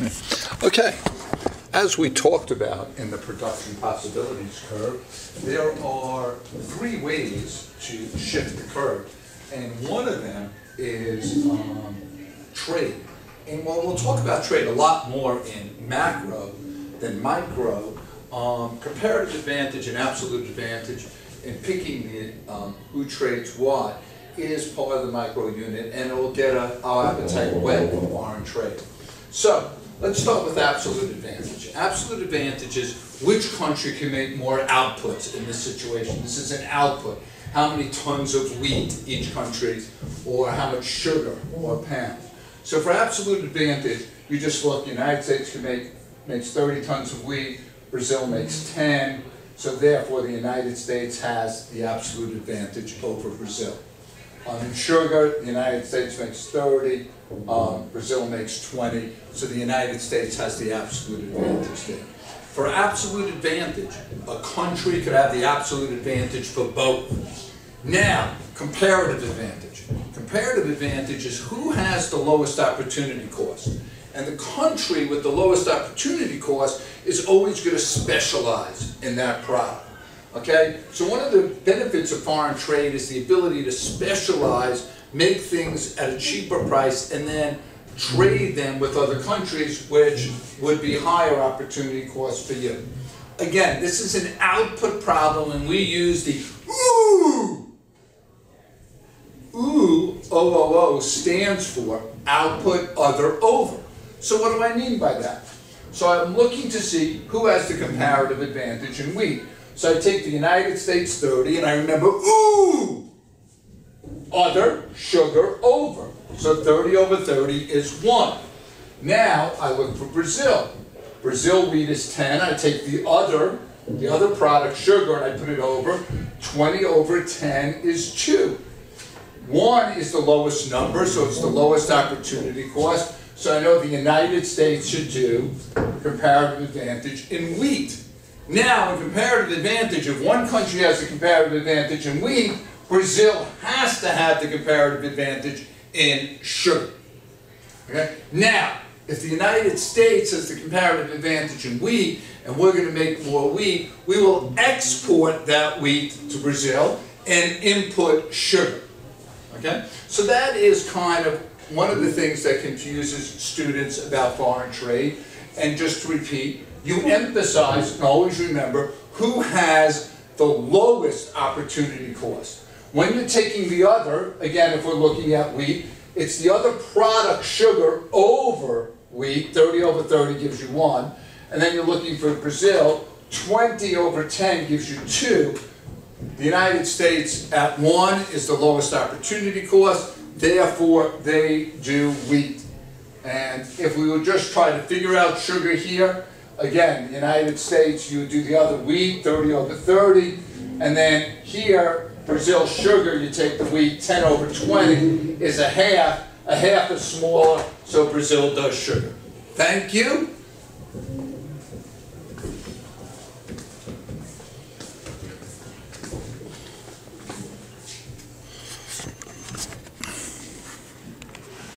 Okay, as we talked about in the production possibilities curve, there are three ways to shift the curve. And one of them is um, trade. And while we'll talk about trade a lot more in macro than micro, um, comparative advantage and absolute advantage in picking the, um, who trades what is part of the micro unit and it will get a, our appetite whet for foreign trade. So, let's start with absolute advantage. Absolute advantage is which country can make more outputs in this situation. This is an output. How many tons of wheat each country, or how much sugar or pounds. So for absolute advantage, you just look, the United States can make makes 30 tons of wheat, Brazil makes 10, so therefore the United States has the absolute advantage over Brazil. Um, in sugar, the United States makes 30, um, Brazil makes 20, so the United States has the absolute advantage there. For absolute advantage, a country could have the absolute advantage for both. Now, comparative advantage. Comparative advantage is who has the lowest opportunity cost. And the country with the lowest opportunity cost is always going to specialize in that product. Okay? So one of the benefits of foreign trade is the ability to specialize, make things at a cheaper price, and then trade them with other countries, which would be higher opportunity costs for you. Again, this is an output problem, and we use the OO. OO, O-O-O, stands for output, other, over. So what do I mean by that? So I'm looking to see who has the comparative advantage in wheat. So I take the United States 30 and I remember, ooh, other, sugar, over. So 30 over 30 is 1. Now I look for Brazil. Brazil wheat is 10. I take the other, the other product, sugar, and I put it over. 20 over 10 is 2. 1 is the lowest number, so it's the lowest opportunity cost. So I know the United States should do comparative advantage in wheat. Now, in comparative advantage, if one country has a comparative advantage and wheat, Brazil has to have the comparative advantage in sugar. Okay? Now, if the United States has the comparative advantage in wheat, and we're going to make more wheat, we will export that wheat to Brazil and input sugar. Okay? So that is kind of one of the things that confuses students about foreign trade. And just to repeat, you emphasize and always remember who has the lowest opportunity cost. When you're taking the other, again, if we're looking at wheat, it's the other product, sugar, over wheat. 30 over 30 gives you 1. And then you're looking for Brazil. 20 over 10 gives you 2. The United States at 1 is the lowest opportunity cost. Therefore, they do wheat. And if we would just try to figure out sugar here, again, United States, you do the other wheat, 30 over 30. And then here, Brazil sugar, you take the wheat, 10 over 20 is a half. A half is smaller, so Brazil does sugar. Thank you.